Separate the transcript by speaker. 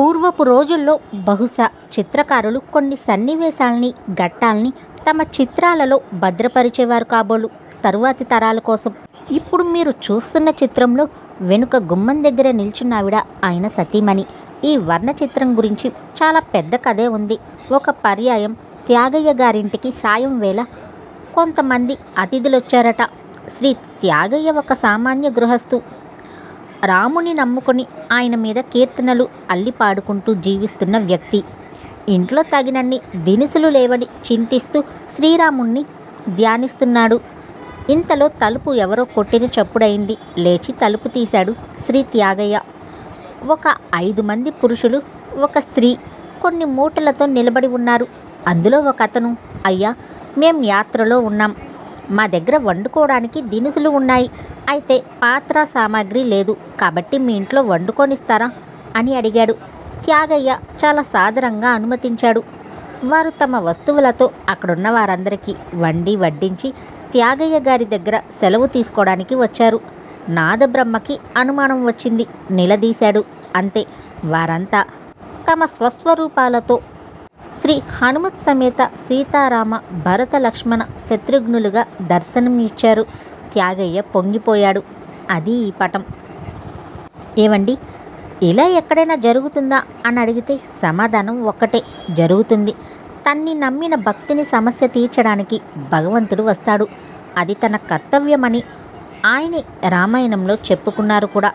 Speaker 1: పూర్వపు రోజుల్లో బహుశా చిత్రకారులు కొన్ని సన్నివేశాల్ని ఘట్టాల్ని తమ చిత్రాలలో భద్రపరిచేవారు కాబోలు తరువాతి తరాల కోసం. ఇప్పుడు మీరు చూస్తున్న చిత్రంలో వెనుక గుమ్మం దగ్గర నిల్చున్నావిడ ఆయన సతీమణి. ఈ వర్ణ చిత్రం గురించి చాలా పెద్ద కథే ఉంది. ఒక పర్యాయం త్యాగయ్య గారింటికి సాయం వేళ కొంతమంది అతిథులు వచ్చారట శ్రీ త్యాగయ్య ఒక సామాన్య గృహస్థు. రాముని నమ్ముకొని ఆయన మీద కీర్తనలు అల్లి పాడుకుంటూ జీవిస్తున్న వ్యక్తి. ఇంట్లో తగినన్ని దినుసులు లేవని చింతిస్తూ శ్రీరాముణ్ణి ధ్యానిస్తున్నాడు. ఇంతలో తలుపు ఎవరో కొట్టిన చప్పుడైంది. లేచి తలుపు తీశాడు శ్రీ త్యాగయ్య. ఒక ఐదు మంది పురుషులు ఒక స్త్రీ కొన్ని మూటలతో నిలబడి ఉన్నారు. అందులో ఒక అతను అయ్యా మేం యాత్రలో ఉన్నాం. మా దగ్గర వండుకోవడానికి దినుసులు ఉన్నాయి. అయితే పాత్ర సామాగ్రి లేదు. కాబట్టి మీ ఇంట్లో వండుకొనిస్తారా? అని అడిగాడు. త్యాగయ్య చాలా సాదరంగా అనుమతించాడు. వారు తమ వస్తువులతో అక్కడున్న వారందరికీ వండి వడ్డించి త్యాగయ్య గారి దగ్గర సెలవు తీసుకోవడానికి వచ్చారు. నాదబ్రహ్మకి అనుమానం వచ్చింది. నిలదీశాడు. అంతే. వారంతా తమ స్వస్వరూపాలతో శ్రీ హనుమత్ సమేత సీతారామ భరత లక్ష్మణ శత్రుఘ్నులుగా దర్శనం ఇచ్చారు త్యాగయ్య పొంగిపోయాడు. అది ఈ పటం. ఏవండి? ఇలా ఎక్కడైనా జరుగుతుందా? అని అడిగితే సమాధానం ఒక్కటే. జరుగుతుంది. తన్ని నమ్మిన భక్తిని సమస్య తీర్చడానికి భగవంతుడు వస్తాడు. అది తన కర్తవ్యమని ఆయనే రామాయణంలో చెప్పుకున్నారు కూడా.